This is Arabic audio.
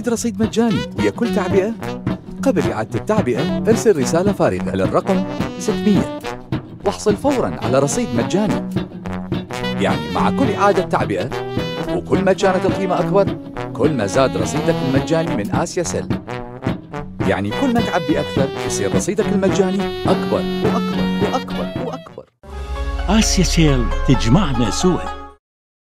تريد رصيد مجاني. ويا كل تعبئة. قبل إعادة التعبئة ارسل رسالة فارغة للرقم 600 واحصل فورا على رصيد مجاني. يعني مع كل إعادة تعبئة وكل ما كانت القيمة أكبر كل ما زاد رصيدك المجاني من آسيا سيل يعني كل ما تعبي أكثر يصير رصيدك المجاني أكبر وأكبر وأكبر وأكبر. آسيا سيل تجمعنا سوا